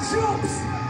jumps.